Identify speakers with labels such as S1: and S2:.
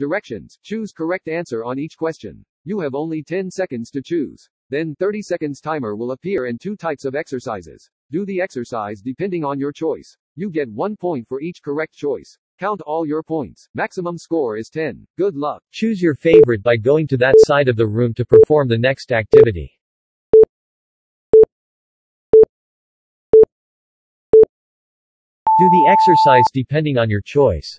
S1: Directions. Choose correct answer on each question. You have only 10 seconds to choose. Then 30 seconds timer will appear and two types of exercises. Do the exercise depending on your choice. You get one point for each correct choice. Count all your points. Maximum score is 10. Good luck.
S2: Choose your favorite by going to that side of the room to perform the next activity. Do the exercise depending on your choice.